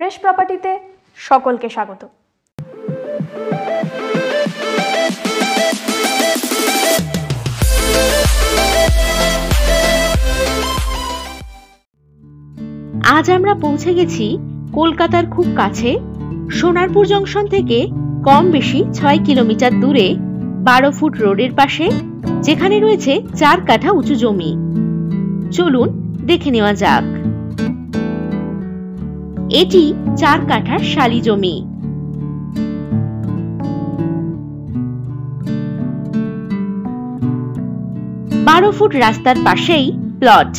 Fresh প্রপার্টিতে সকলকে স্বাগত। আজ আমরা পৌঁছে গেছি কলকাতার খুব কাছে। সোনারপুর জংশন থেকে কম বেশি ছয় কিলোমিটার দূরে বারো ফুট রোডের পাশে, যেখানে রয়েছে চার কাঠা উঁচু জমি। চলুন দেখে নেওয়া যাক। এটি চার কাঠার শালি জমি। বারো ফুট রাস্তার পাশেই প্লট।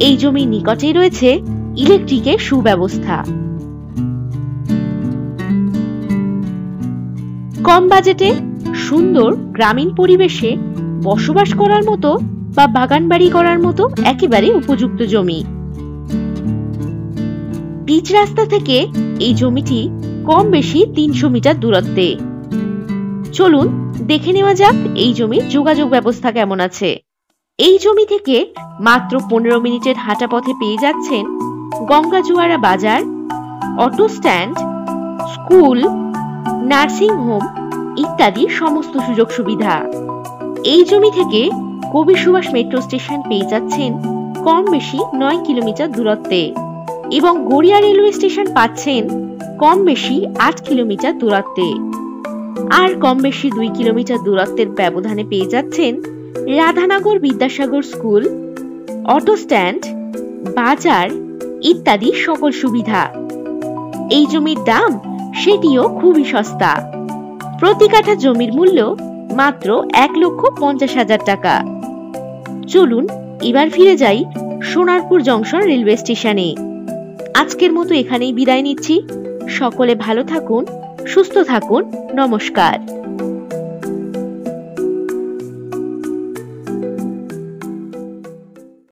এই জমির নিকটেই রয়েছে ইলেকট্রিকের সুব্যবস্থা। কম বাজেটে সুন্দর গ্রামীণ পরিবেশে বসবাস করার মতো বা বাগান বাড়ি করার মতো একেবারে উপযুক্ত জমি। পিচ রাস্তা থেকে এই জমিটি কম বেশি তিনশো মিটার দূরত্বে। চলুন দেখে নেওয়া যাক এই জমির যোগাযোগ ব্যবস্থা কেমন আছে। এই জমি থেকে মাত্র পনেরো মিনিটের হাঁটা পথে পেয়ে যাচ্ছেন গঙ্গাজুয়ারা বাজার, auto stand, school, nursing home ইত্যাদি সমস্ত সুযোগ সুবিধা। এই জমি থেকে কবি সুভাষ মেট্রো স্টেশন পেয়ে যাচ্ছেন কম বেশি নয় কিলোমিটার দূরত্বে। এবং গড়িয়া রেলওয়ে স্টেশন পাচ্ছেন কম বেশি আট কিলোমিটার দূরত্বে। আর কম বেশি দুই কিলোমিটার দূরত্বের ব্যবধানে পেয়ে যাচ্ছেন Radhanagar Vidyasagar school, auto stand, বাজার ইত্যাদি সকল সুবিধা। এই জমির দাম সেটিও খুবই সস্তা। প্রতি কাঠা জমির মূল্য মাত্র এক লক্ষ পঞ্চাশ হাজার টাকা। চলুন, এবার ফিরে যাই সোনারপুর জংশন রেলওয়ে স্টেশনে। আজকের মতো এখানেই বিদায় নিচ্ছি। সকলে ভালো থাকুন, সুস্থ থাকুন, নমস্কার।